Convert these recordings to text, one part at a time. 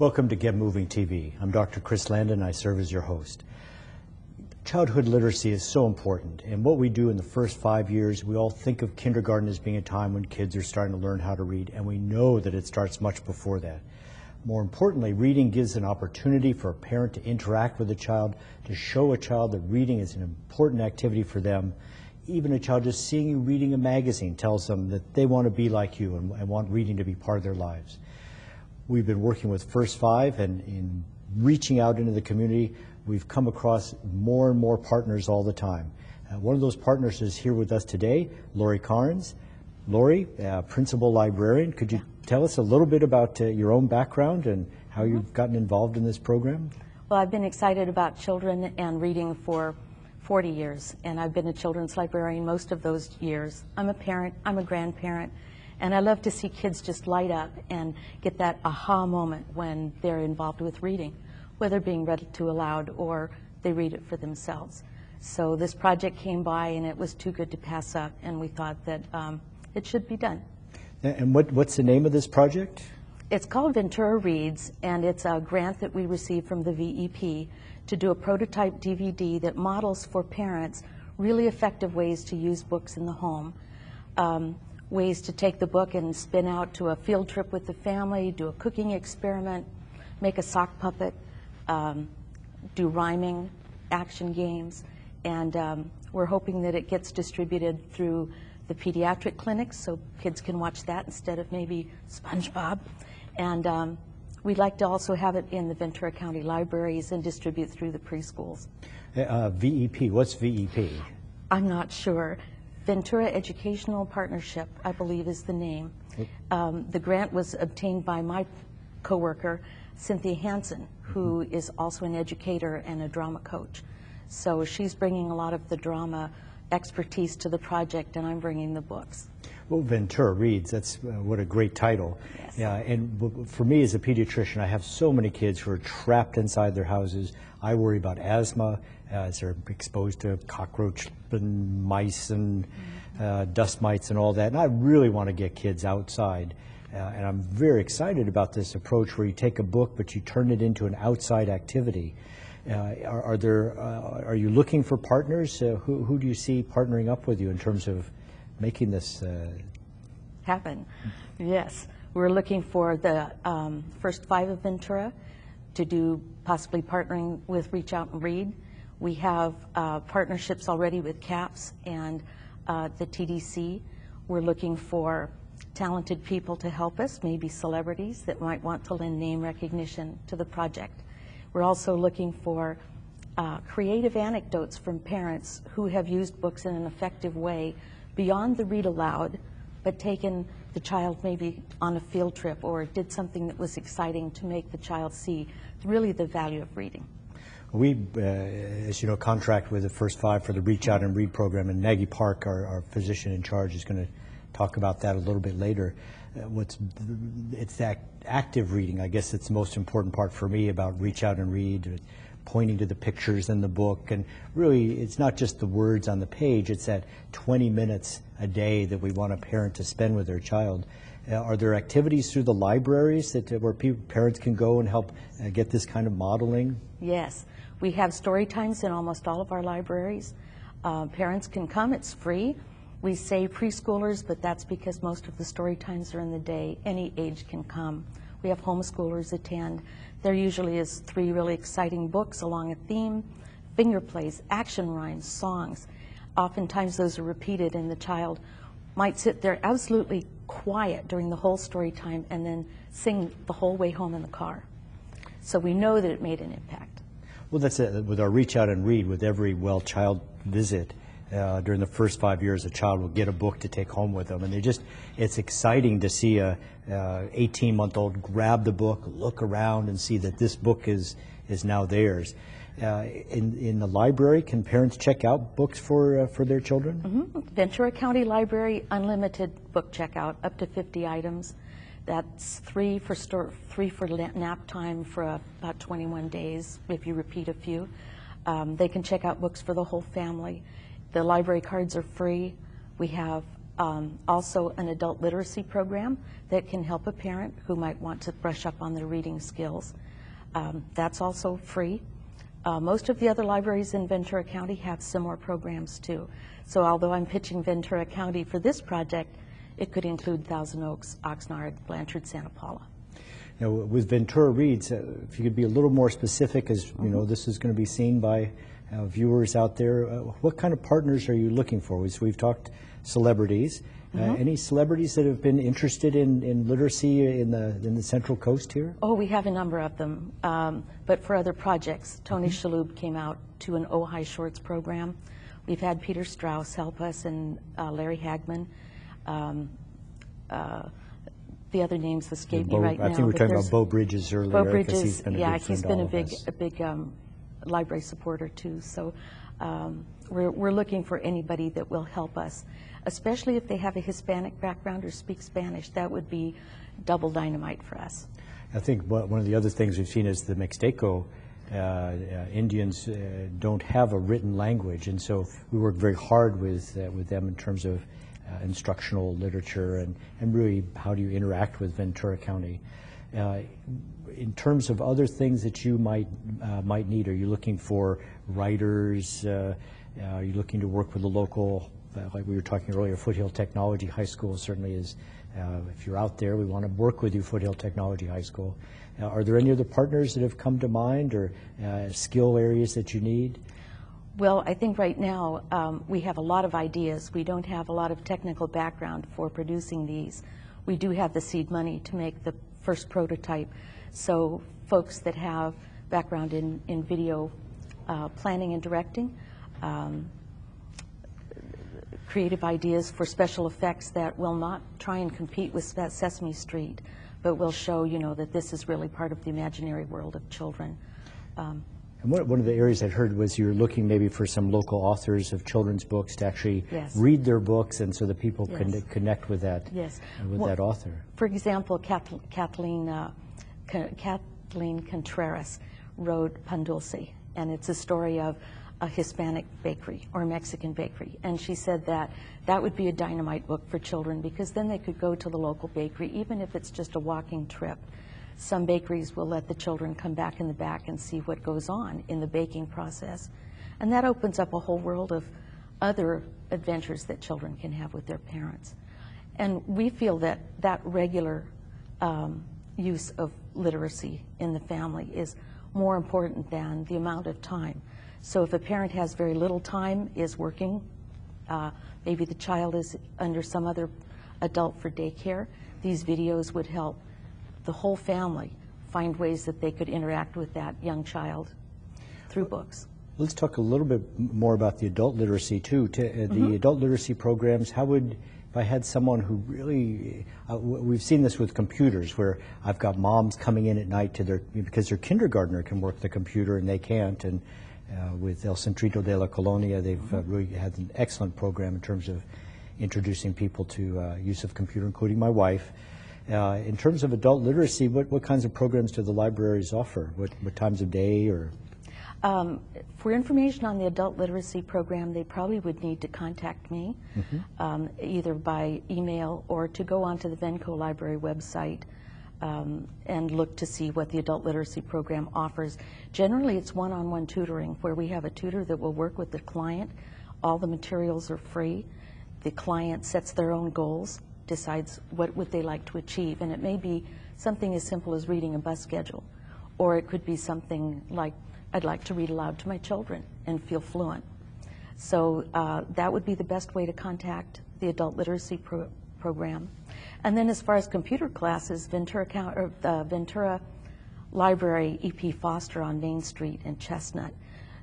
Welcome to Get Moving TV. I'm Dr. Chris Landon. I serve as your host. Childhood literacy is so important, and what we do in the first five years, we all think of kindergarten as being a time when kids are starting to learn how to read, and we know that it starts much before that. More importantly, reading gives an opportunity for a parent to interact with a child, to show a child that reading is an important activity for them. Even a child just seeing you reading a magazine tells them that they want to be like you and, and want reading to be part of their lives. We've been working with First Five and in reaching out into the community, we've come across more and more partners all the time. Uh, one of those partners is here with us today, Lori Karns. Lori, uh, principal librarian, could you tell us a little bit about uh, your own background and how you've gotten involved in this program? Well, I've been excited about children and reading for 40 years, and I've been a children's librarian most of those years. I'm a parent, I'm a grandparent, and I love to see kids just light up and get that aha moment when they're involved with reading, whether being read to aloud or they read it for themselves. So this project came by and it was too good to pass up, and we thought that um, it should be done. And what, what's the name of this project? It's called Ventura Reads, and it's a grant that we received from the VEP to do a prototype DVD that models for parents really effective ways to use books in the home. Um, ways to take the book and spin out to a field trip with the family, do a cooking experiment, make a sock puppet, um, do rhyming, action games, and um, we're hoping that it gets distributed through the pediatric clinics so kids can watch that instead of maybe SpongeBob. And um, we'd like to also have it in the Ventura County libraries and distribute through the preschools. Uh, VEP, what's VEP? I'm not sure. Ventura Educational Partnership, I believe, is the name. Um, the grant was obtained by my coworker, Cynthia Hanson, who mm-hmm. is also an educator and a drama coach. So she's bringing a lot of the drama expertise to the project, and I'm bringing the books. Well, Ventura Reads, that's uh, what a great title. Yes. Yeah, and for me as a pediatrician, I have so many kids who are trapped inside their houses. I worry about asthma as they're exposed to cockroach and mice and uh, dust mites and all that. And I really want to get kids outside. Uh, and I'm very excited about this approach where you take a book but you turn it into an outside activity. Uh, are, are, there uh, are you looking for partners? Uh, who, who do you see partnering up with you in terms of making this uh, happen? Yes, we're looking for the um, first five of Ventura to do possibly partnering with Reach Out and Read. We have uh, partnerships already with CAPS and uh, the TDC. We're looking for talented people to help us, maybe celebrities that might want to lend name recognition to the project. We're also looking for uh, creative anecdotes from parents who have used books in an effective way beyond the read aloud, but taken the child maybe on a field trip or did something that was exciting to make the child see really the value of reading. We, uh, as you know, contract with the First Five for the Reach Out and Read program, and Maggie Park, our, our physician in charge, is going to talk about that a little bit later. Uh, what's it's that active reading. I guess it's the most important part for me about Reach Out and Read, pointing to the pictures in the book, and really, it's not just the words on the page. It's that 20 minutes a day that we want a parent to spend with their child. Uh, are there activities through the libraries that uh, where people, parents can go and help uh, get this kind of modeling? Yes. We have story times in almost all of our libraries. Uh, parents can come, it's free. We say preschoolers, but that's because most of the story times are in the day. Any age can come. We have homeschoolers attend. There usually is three really exciting books along a theme, finger plays, action rhymes, songs. Oftentimes those are repeated and the child might sit there absolutely quiet during the whole story time and then sing the whole way home in the car. So we know that it made an impact. Well, that's it. With our reach out and read, with every well child visit, uh, during the first five years, a child will get a book to take home with them, and they just it's exciting to see a 18 month old grab the book, look around, and see that this book is is now theirs. Uh, in in the library, can parents check out books for uh, for their children? Mm-hmm. Ventura County Library unlimited book checkout, up to 50 items. That's three for store, three for nap time for uh, about 21 days if you repeat a few. Um, they can check out books for the whole family. The library cards are free. We have um, also an adult literacy program that can help a parent who might want to brush up on their reading skills. Um, That's also free. Uh, Most of the other libraries in Ventura County have similar programs too. So although I'm pitching Ventura County for this project, it could include Thousand Oaks, Oxnard, Blanchard, Santa Paula. Now, with Ventura Reads, uh, if you could be a little more specific, as you know, this is going to be seen by uh, viewers out there. Uh, what kind of partners are you looking for? We- We've talked celebrities. Uh, any celebrities that have been interested in, in literacy in the in the Central Coast here? Oh, we have a number of them, um, but for other projects. Tony Shalhoub came out to an Ojai Shorts program. We've had Peter Strauss help us and uh, Larry Hagman. Um, uh, the other names escape me right now. I think we were talking about Bo Bridges earlier. Bo Bridges, he's been a yeah, he's been a big, a big um, library supporter too. So um, we're, we're looking for anybody that will help us, especially if they have a Hispanic background or speak Spanish. That would be double dynamite for us. I think one of the other things we've seen is the Mixteco uh, uh, Indians uh, don't have a written language, and so we work very hard with uh, with them in terms of uh, instructional literature and, and really how do you interact with Ventura County. Uh, in terms of other things that you might uh, might need, are you looking for writers? Uh, uh, are you looking to work with the local, uh, like we were talking earlier, Foothill Technology High School certainly is. Uh, if you're out there, we want to work with you, Foothill Technology High School. Are there any other partners that have come to mind, or skill areas that you need? Well, I think right now um, we have a lot of ideas. We don't have a lot of technical background for producing these. We do have the seed money to make the first prototype. So, folks that have background in, in video uh, planning and directing, um, creative ideas for special effects that will not try and compete with Sesame Street, but will show, you know, that this is really part of the imaginary world of children. Um, And one, of the areas I'd heard was you're looking maybe for some local authors of children's books to actually Yes. read their books, and so that people can connect with that Yes. with Well- that author. For example, Kath- Kathleen, uh, Kathleen Contreras wrote Pan Dulce, and it's a story of a Hispanic bakery or Mexican bakery. And she said that that would be a dynamite book for children because then they could go to the local bakery, even if it's just a walking trip. Some bakeries will let the children come back in the back and see what goes on in the baking process. And that opens up a whole world of other adventures that children can have with their parents. And we feel that that regular um, use of literacy in the family is more important than the amount of time. So if a parent has very little time, is working, uh, maybe the child is under some other adult for daycare, these videos would help the whole family find ways that they could interact with that young child through books. Let's talk a little bit more about the adult literacy too. To, uh, the Mm-hmm. adult literacy programs, how would, if I had someone who really, uh, we've seen this with computers where I've got moms coming in at night to their, because their kindergartner can work the computer and they can't. And uh, with El Centrito de la Colonia, they've uh, really had an excellent program in terms of introducing people to uh, use of computer, including my wife. Uh, in terms of adult literacy, what, what kinds of programs do the libraries offer? What, what times of day or? Um, For information on the adult literacy program, they probably would need to contact me, um, either by email or to go onto the Venco Library website um, and look to see what the adult literacy program offers. Generally, it's one-on-one tutoring, where we have a tutor that will work with the client. All the materials are free. The client sets their own goals, decides what would they like to achieve, and it may be something as simple as reading a bus schedule, or it could be something like, I'd like to read aloud to my children and feel fluent. So uh, that would be the best way to contact the adult literacy pro- program. And then as far as computer classes, Ventura, Coun- or the Ventura Library EP Foster on Main Street in Chestnut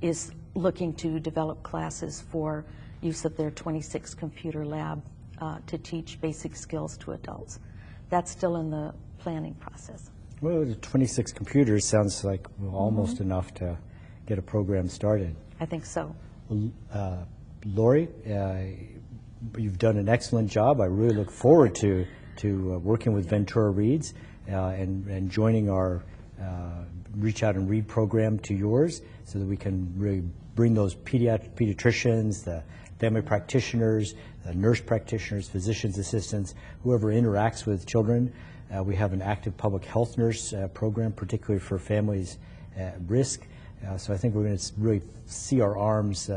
is looking to develop classes for use of their 26 computer lab uh, to teach basic skills to adults. That's still in the planning process. Well, 26 computers sounds like almost enough to get a program started. I think so. Uh, Lori, uh, you've done an excellent job. I really look forward to, to uh, working with Ventura Reads uh, and, and joining our uh, Reach Out and Read program to yours so that we can really bring those pediat- pediatricians, the family practitioners, uh, nurse practitioners, physicians assistants, whoever interacts with children. Uh, we have an active public health nurse uh, program, particularly for families at risk. Uh, so I think we're going to really see our arms uh,